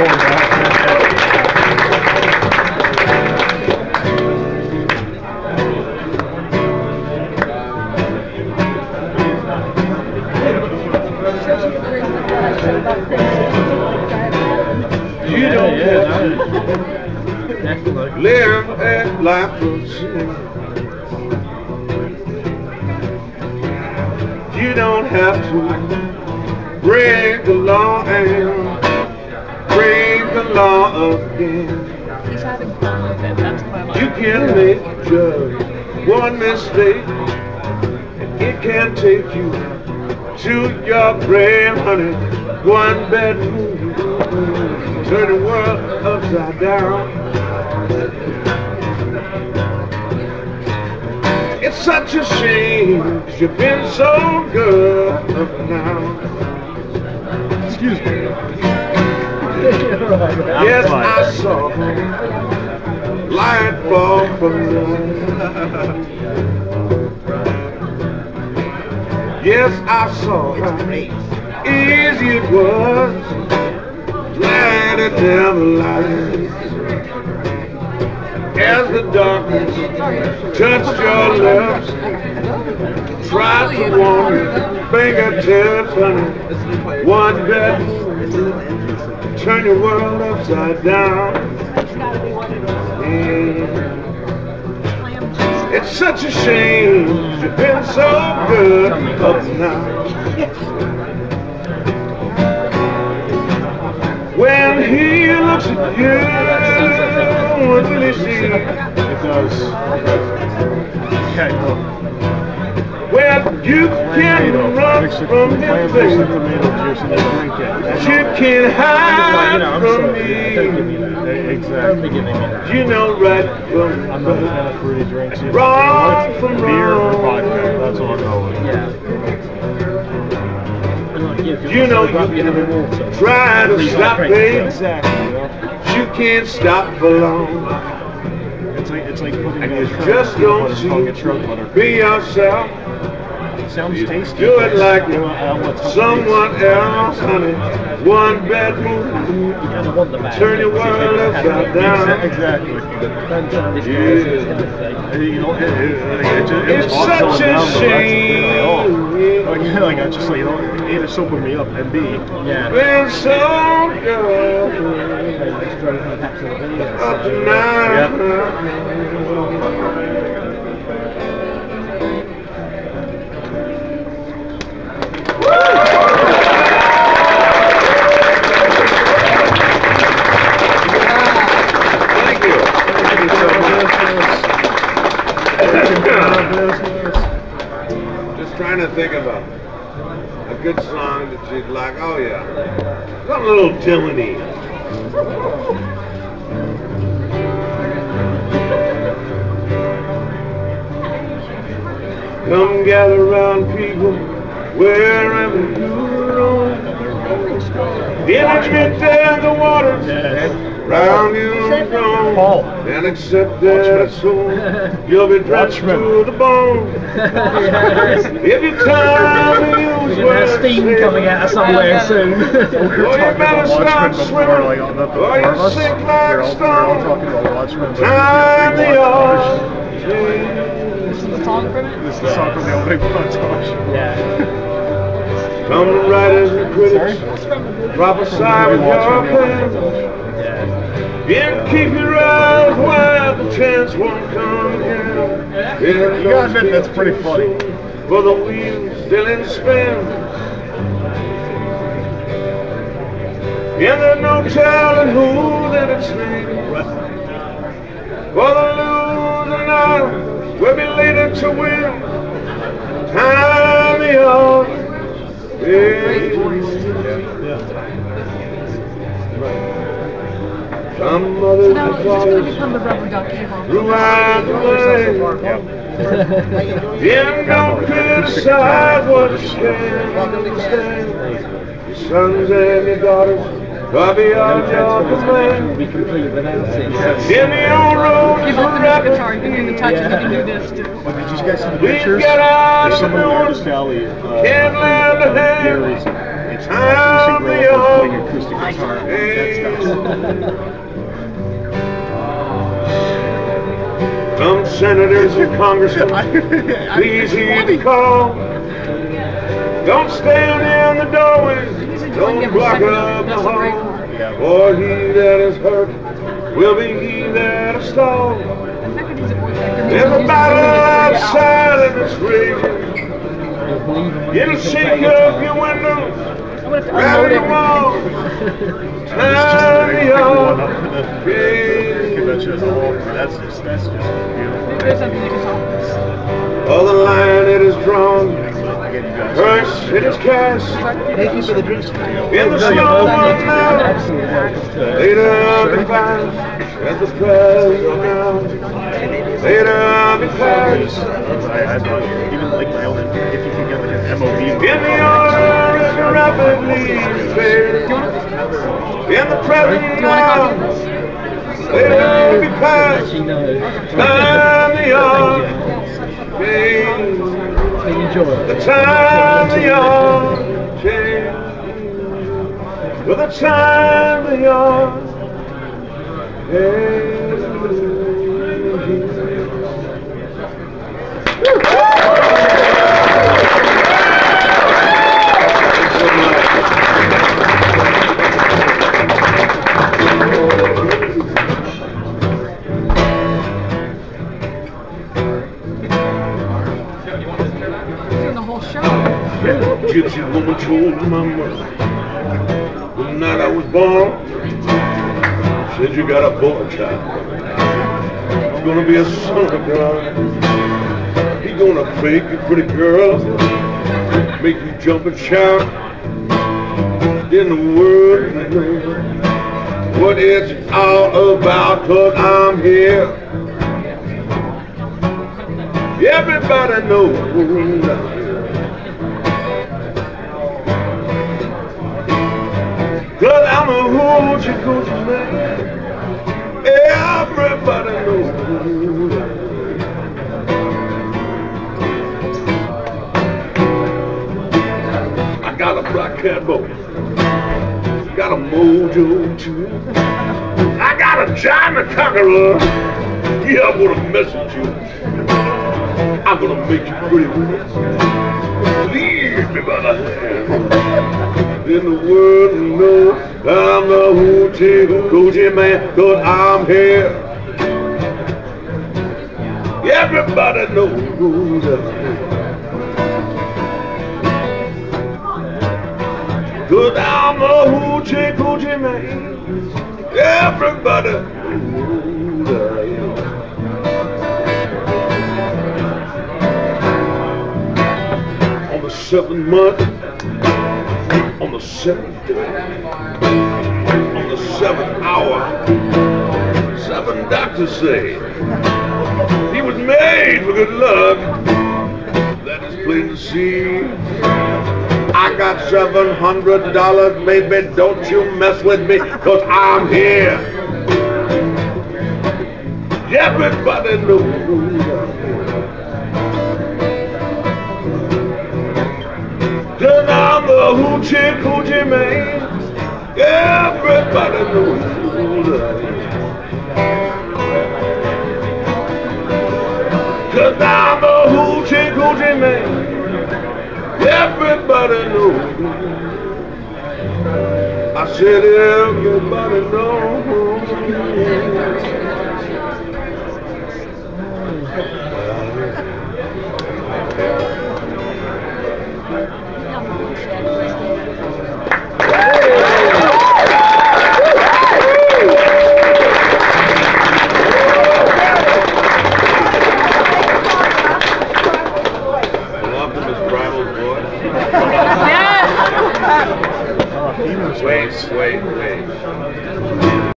You don't have to break the law and break the law again. You can make just one mistake, and it can take you to your grave, honey. One bad move, turn the world upside down. It's such a shame, you you've been so good up now. Excuse me. Yes, I saw light fall from the Yes, I saw how easy it was. Glad it never lies. As the darkness touched your lips, tried to warm your fingertips, honey. One bed, turn your world upside down. It's such a shame you've been so good up now. When he looks at you, will see? It does. Okay. Well, you can run from him, baby. some tomato juice and then drink it. But you can hide from me. Exactly. You know right from I'm not a fan of fruity drinks. Wrong from Beer or vodka, that's what I'm going with. You know you can try to stop, baby. Exactly, you can't stop for long. It's like, it's like putting And you just don't butter seem tongue in shrimp butter. to be yourself. Sounds tasty. Do it like You know, I don't want to- someone else, honey. One bad move, kind the bag. turn your world upside down. Exactly. It's such a down, though. That's the thing, like, shame. Like, I just like, you know, A, it's soaping me up, and B, Yeah. Been so good up to Just trying to think of a, a good song that like. Oh yeah, something a little Dylan-y. Come gather round people wherever you roam. Penetrate there the waters round you roam. And accept their soul. You'll be drenched to the bone. If you time to use We're gonna steam coming out of somewhere soon. we were Oh, you talking better about Watchmen swimming, like, on the, the or you four of us. sink We like all, we were all stone. talking about Watchmen. Time Big the Montage. This is song from it? This is the song from the old Big Montage. yeah. Come the writers and critics, prophesy with your pen. And keep your eyes wide, the chance won't come again. Here You gotta admit, that's pretty funny. For the wheels still in spin. And there's no telling who that it's named. For the loser now will be later to win. Time yours. Some mothers Now, and going to fathers become the rubber ducky home. throughout the land. And don't criticize what you can understand. Your sons and your daughters are beyond your command. We complete without it. In the old road You to both can guitar, you can do the touch, and you can do this too. But did you guys see the We pictures? get out There's the someone in door. Artist Alley. Uh, Can't lend a hand. Gary's. It's time Playing acoustic guitar. That stuff. Some senators and congressmen, please heed the call. Don't stand in the doorways, don't block up the hall. For he that is hurt will be he that is stalled. The fact that he's a voice actor means There's a battle outside and it's raging. You'll believe him when It'll shake up your windows, I'm gonna have to rattle unload your walls. everything. Time Going young. the convention as a whole. That's just that's just beautiful. There's something that can solve this. The line it is drawn, it is cast. Thank you for the drinks. In the No, slow you're one welcome. now, Absolutely welcome to it. later confined as the present now. Later confined I, I even like my own, if you could get like an MOV. in the order is rapidly fading. In the present Do you want to copy now, later be past. She. Time the young change. Enjoy. The time the young change. With the time the young Doing Gypsy woman told my mother the night I was born. Said you got a boy child. It's gonna be a son of God. He's gonna make you pretty girl, make you jump and shout. Then the world will what it's all about, cause I'm here. Everybody knows hoochie coochie man. Everybody knows. I got a black cat boy. Got a mojo too. I got a giant conqueror. Yeah, I'm gonna mess with you. I'm gonna make you pretty. Leave me by the hand then the world will hoochie coochie man, cause I'm here. Everybody knows. Cause I'm a hoochie coochie man. Everybody knows On the seventh month, on the seventh day, seventh hour, seven doctors say he was made for good luck. That is plain to see. I got seven hundred dollars, baby. Don't you mess with me, cause I'm here. Everybody knows I'm the hoochie coochie man. Everybody knows am. Cause I'm a hoochie coochie man. Everybody knows. I said everybody knows. An